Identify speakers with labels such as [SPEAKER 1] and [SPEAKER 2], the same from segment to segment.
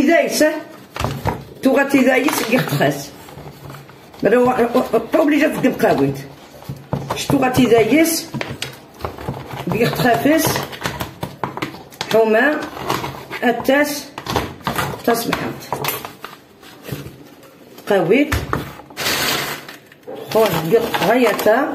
[SPEAKER 1] قاويت توغاتي دايس توغاتي دايس مرو با اوبليجا تقب قاويت شتو غاتي دايس بيختخفس حومة التاس تصبحات قاويت خوش غايتا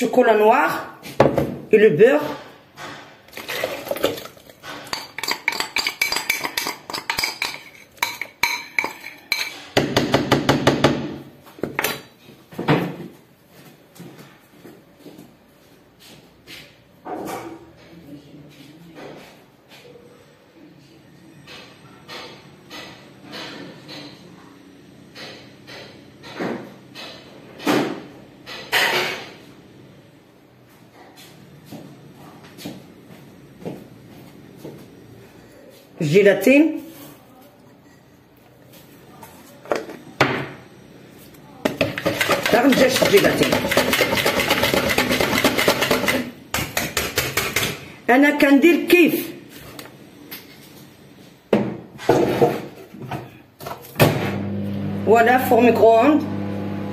[SPEAKER 1] chocolat noir et le beurre. Gélatine. تغنجش الجيلاتين أنا كندير كيف؟ ولا فوق ميكرووند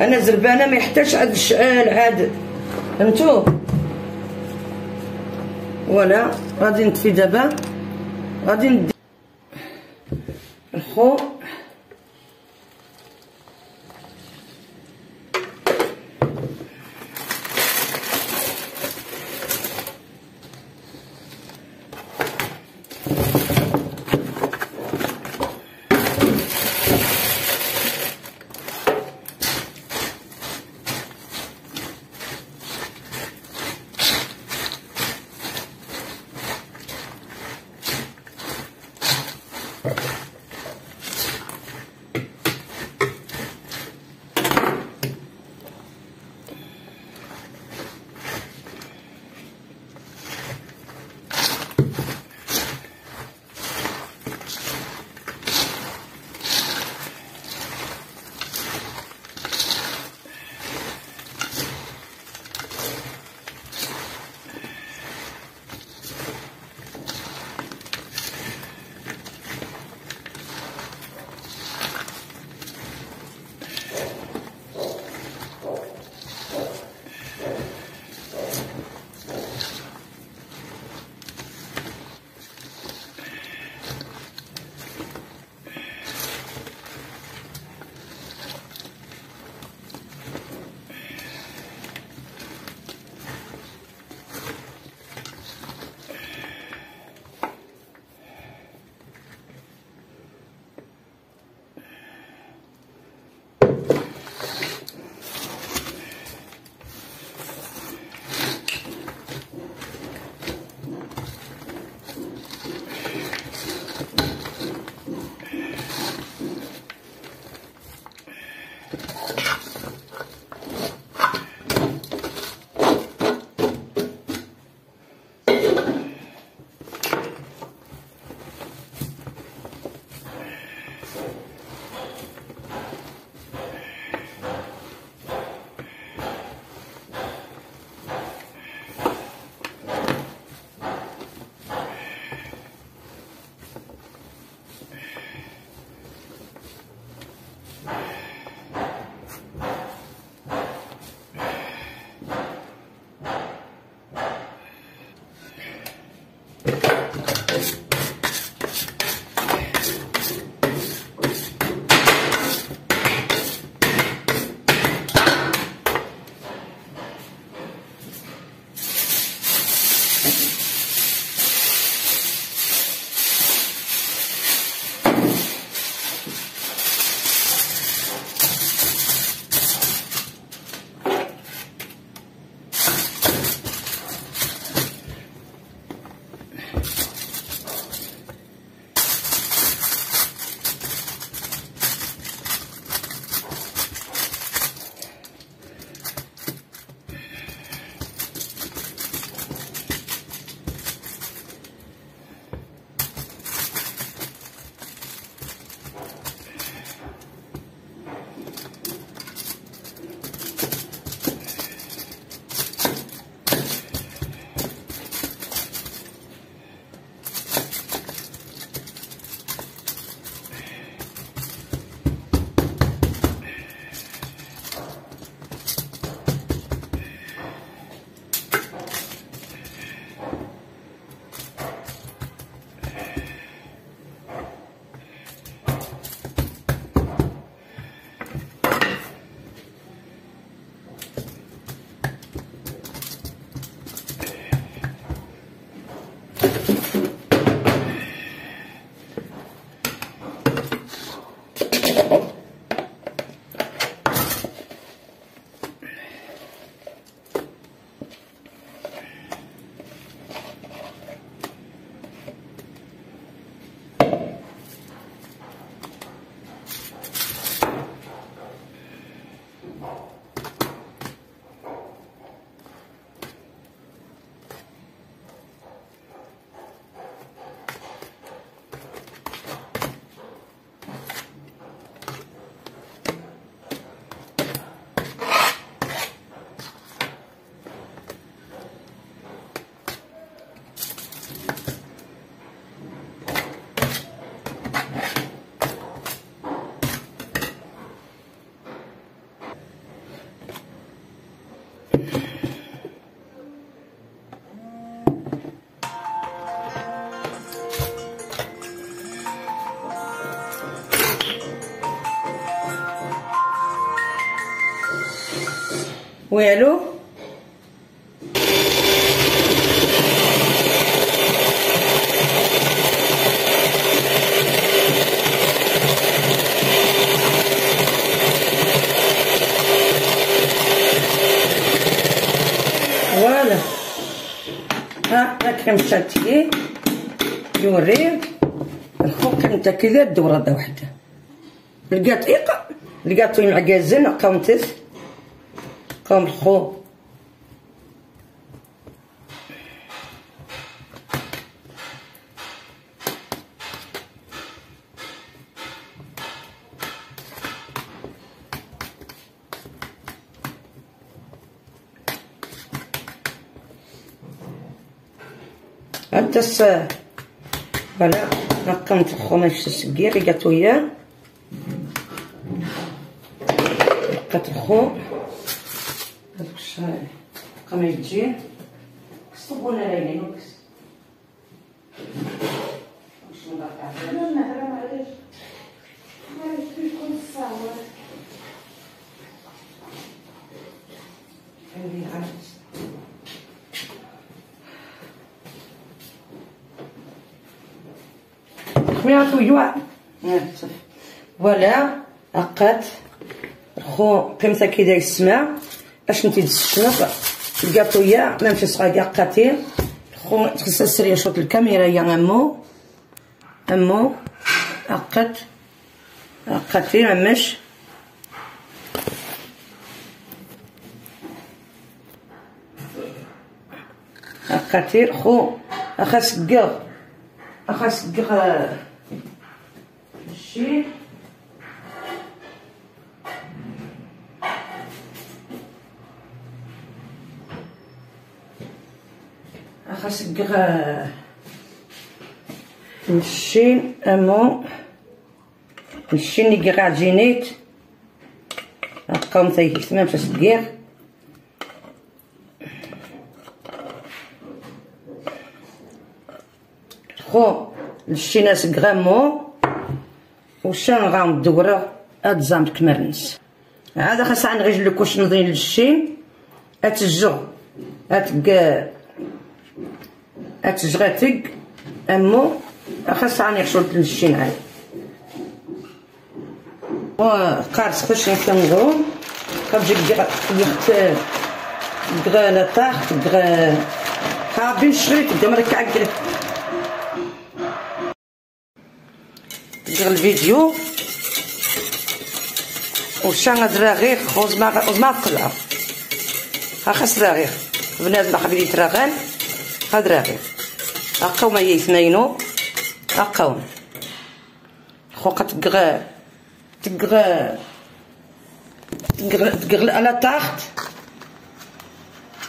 [SPEAKER 1] أنا زربانة ما يحتاجش عاد الشعال عاد فهمتو؟ ولا غادي نطفي دابا. غادي ندير الخو والو فوالا ها راك مشاتي يوري الخوك انت كذا الدورة دا وحده لقات إيقا لقات مع كازن قاومتس قام الخو أنت الس فوالا نقمت الخماش السكير لقات وياه لقات الخو قام يجي كسبونا ليلين وكس واش نقطع
[SPEAKER 2] لا نهضر معليش معليش كيكون الصعب
[SPEAKER 1] عندي عرفت خويا خويا فوالا عقات خو قيمتها كي داير السماع باش نتي الشنط الكاطويا ما مشي صغا عقاتي خو تخصها سريه شوط الكاميرا يا أمو. أمو عقات عقاتي عمش عقاتي خو. اخا سكر اخا سكر الشي سكر الشين أمو. الشين اللي قاع جينيت قوم ثي ثمام تسكير خو الشيناس غرامو وشان غام دورة. اتزام كمرنس. هذا خاص عن غير لكوش نضين للشين. أتجو. اتق اتجغاتق أمو خاص عن يخشل للشين عاد وقارس خش نكملو كنجي يخت غالا تحت غا حابين شريت قدام راك عقل دير الفيديو. وشان دراغيغ وزما وزما قلعه ها خاص دراغيغ بنادم حبيبي يتراغل ها دراغيغ هاكا هما يثنينو هاكا خوكا تقغا تقغا تقغا تقغا على تحت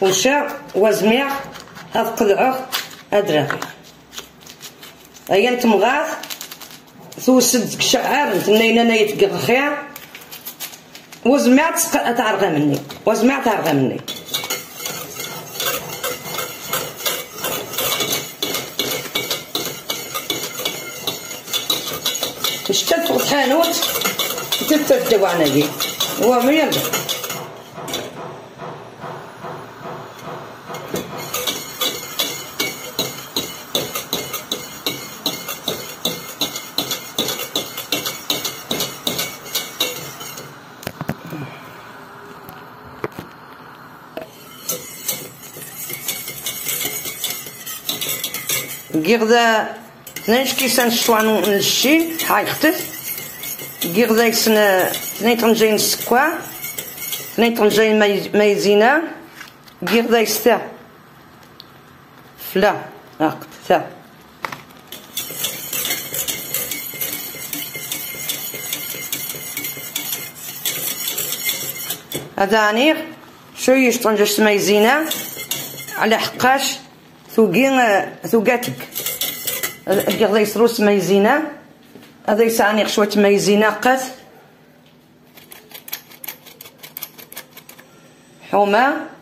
[SPEAKER 1] وشا وزميع. هاد قلعه هاد هيا نتمغاث توسد شعار. نتمنى أنا يتقر خير. وزمعت تعرغى مني. وزمعت تعرغى مني. اشتدت وطحانوت تتفدوا عناقي هو مين Girda نشكي سنشوان نشي هاي غير يسن اثنين طنجين سكوا اثنين طنجين مايزينا غير يستا فلا هاك ثا هذا عنير شويش طنجش مايزينا على حقاش ثوقين ثوقاتك هذا يسروس مايزينا هذا يسعني شوية مايزينا قات حومة.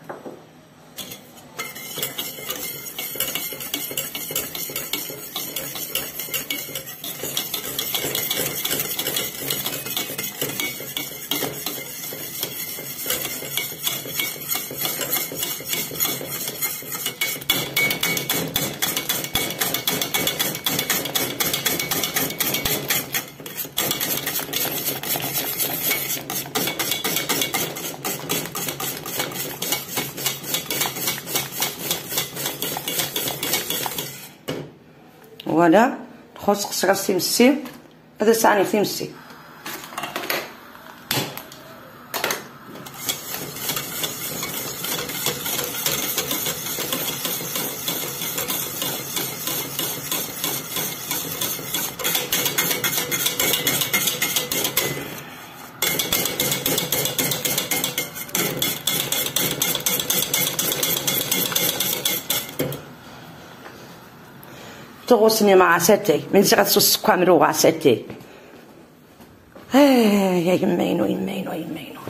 [SPEAKER 1] فوالا خص قصرة تيمسي هذا ساعني تيمسي تغوصني مع ستي. من زغت سوس كامرو مع ستي. يا يمينو يمينو يمينو.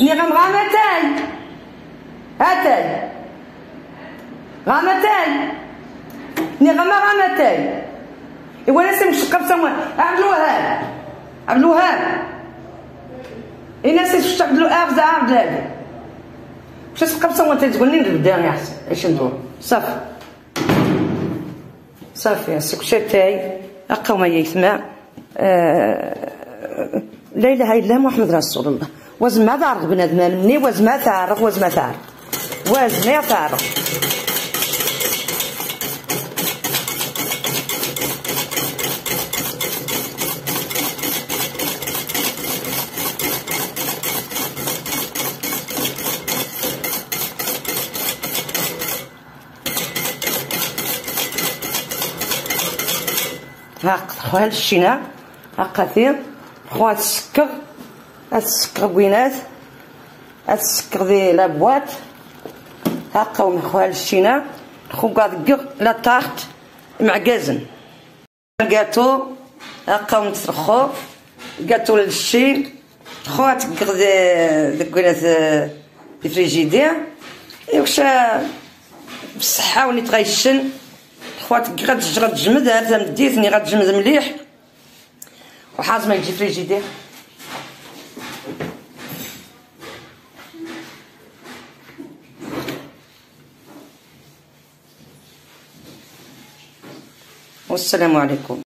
[SPEAKER 1] نغم غامتين. هاتي غامتين. نغم غامتين. إيوا ناس مشقب سوا عبد الوهاب عبد الوهاب الناس مشقب عبد الوهاب واش تبقى بصوت تقول لي نبدا يا حسن اش ندور صافي صافي سك شتاي اقا ما يسمع آه لا اله الا محمد رسول الله وزما تعرف بنادم مني وزما تعرف وزما تعرف وزما تعرف الشينا هاك كثير خويا السكر السكر كوينات هاد السكر دي لابوات هاكا ومن خويا الشينا خو كاع لا طارت معكازن كاتو هاكا ونترخو كاتو للشي خويا تقر دي كوينات دي فريجيدير واش بالصحه وني خوات غتجمد هذا مديتني غتجمد مليح. وحازمه يجي فريجيدير والسلام عليكم.